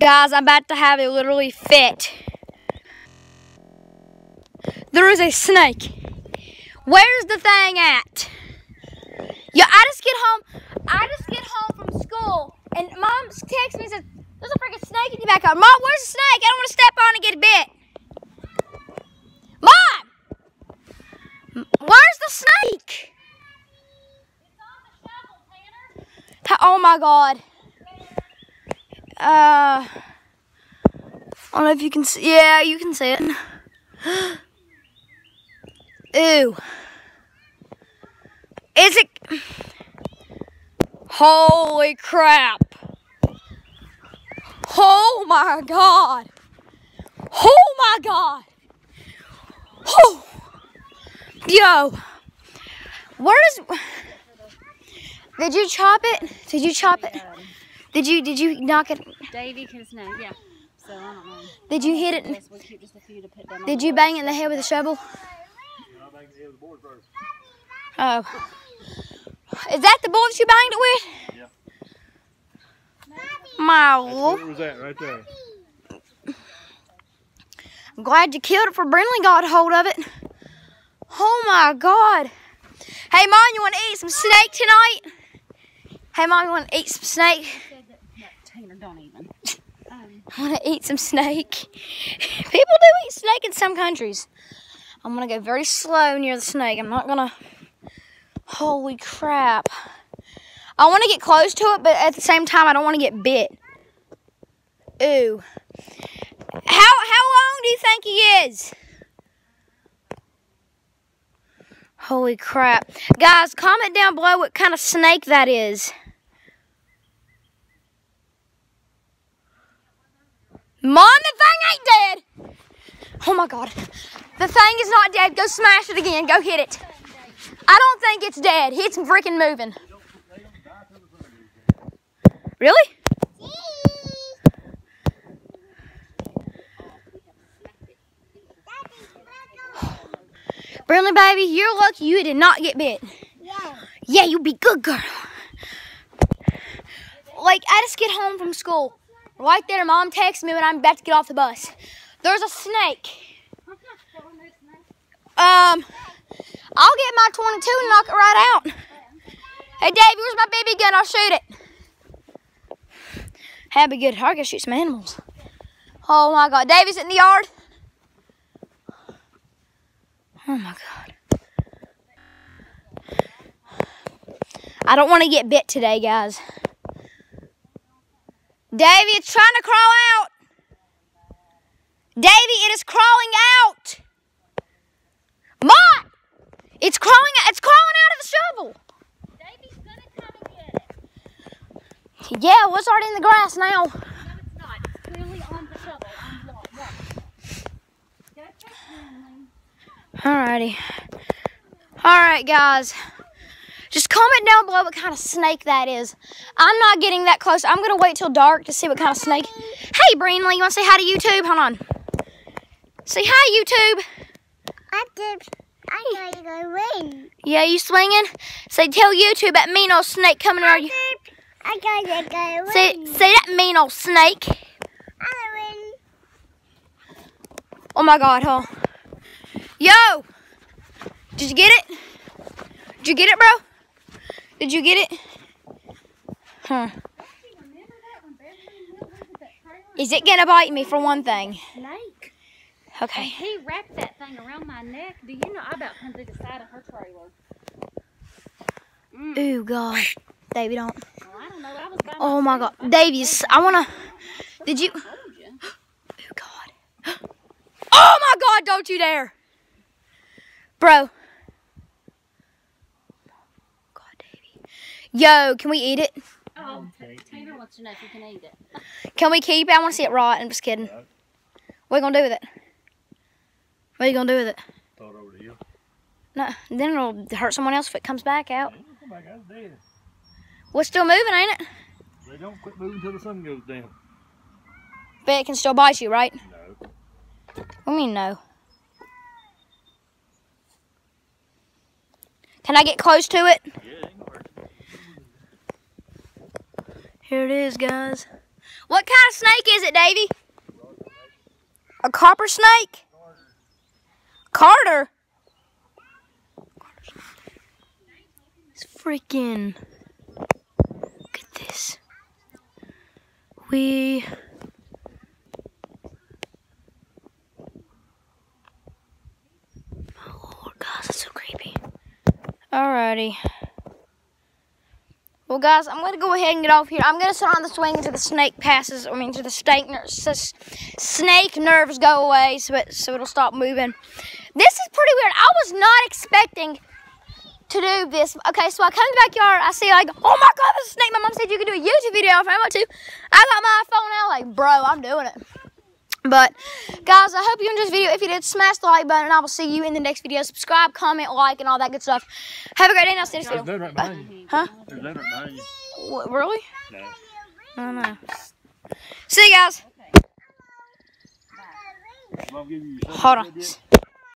Guys, I'm about to have a literally fit. There is a snake. Where's the thing at? Yeah, I just get home. I just get home from school, and mom texts me and says, "There's a freaking snake in your backyard." Mom, where's the snake? I don't want to step on and get bit. Mom, where's the snake? Oh my god. Uh, I don't know if you can see. Yeah, you can see it. Ooh. Is it? Holy crap. Oh my god. Oh my god. Oh. Yo. Where is. Did you chop it? Did you chop it? Did you did you knock it? Davy his name, yeah. So I don't know. Did you hit it? Yes, we keep just a few to put Did you bang it in the head with a shovel? Oh. Is that the boy that you banged it with? Yeah. My That's lord. where it was at, right there. I'm glad you killed it for Brinley got hold of it. Oh my god. Hey mom, you want to eat some snake tonight? Hey mom, you want to eat some snake? Said that- that Tanner, don't even. Um, I want to eat some snake. People do eat snake in some countries. I'm going to go very slow near the snake. I'm not going to. Holy crap. I want to get close to it, but at the same time, I don't want to get bit. Ooh. How, how long do you think he is? Holy crap. Guys, comment down below what kind of snake that is. Mom, the thing ain't dead. Oh my god. The thing is not dead. Go smash it again. Go hit it. I don't think it's dead. It's freaking moving. Really? Brinley, baby, you're lucky you did not get bit. Yeah. Yeah, you be good girl. Like, I just get home from school. Right there, mom texts me when I'm about to get off the bus. There's a snake. Um, I'll get my 22 and knock it right out. Hey, Davey, where's my baby gun? I'll shoot it. That'd be good. I gotta shoot some animals. Oh my God, Davey's in the yard. Oh my God. I don't want to get bit today, guys. Davy, it's trying to crawl out. Davy, it is crawling out. Mom, it's crawling. It's crawling out of the shovel. Davy's gonna come and get it. Yeah, it's already in the grass now. No, it's not. It's clearly on the shovel. On the wall. Watch. Go check Brinley. Alrighty. Alright, guys. Just comment down below what kind of snake that is. I'm not getting that close. I'm going to wait till dark to see what kind of snake. Hey, Brinley, you want to say hi to YouTube? Hold on. Say hi, YouTube. I did. I gotta go win. Yeah, you swinging? Say, tell YouTube that mean old snake coming around you. I gotta go win. Say, say that mean old snake. I win. Oh my God, huh? Yo! Did you get it? Did you get it, bro? Did you get it? Huh. Remember that when Beverly and Will went to that trailer? Is it gonna bite me for one thing? Snake. Okay. He wrapped that thing around my neck. Do you know I about come through the side of her trailer? Mm. Ooh, God. Davey, don't. Well, I don't know. I was Oh my. God. Davies, I wanna. Did you? You. Oh God. Oh my God! Don't you dare, bro. God, Davey. Yo, can we eat it? Oh, Tanner wants to know if you can eat it. Can we keep it? I want to see it raw. I'm just kidding. What are you gonna do with it? What are you gonna do with it? Throw it over to you. No, then it'll hurt someone else if it comes back out. Come back out dead. Well, it's still moving, ain't it? They don't quit moving until the sun goes down. But it can still bite you, right? No. What do you mean no? Can I get close to it? Yeah, it ain't gonna hurt you. Here it is, guys. What kind of snake is it, Davy? A copper snake? Garter? It's freaking. Look at this. We. Oh guys, so creepy. Alrighty. Well, guys, I'm gonna go ahead and get off here. I'm gonna sit on the swing until the snake passes. I mean, until the snake nerves, s- snake nerves go away, so it so it'll stop moving. This is pretty weird. I was not expecting to do this. Okay, so I come in the backyard. I see like, oh my god, there's a snake. My mom said you could do a YouTube video if I want to. I got my phone out, like, bro, I'm doing it. But guys, I hope you enjoyed this video. If you did, smash the like button, and I will see you in the next video. Subscribe, comment, like, and all that good stuff. Have a great day. Now, see you There's right behind you. Huh? There's right behind you. What, really? No. I know. See you guys. Give Hold on.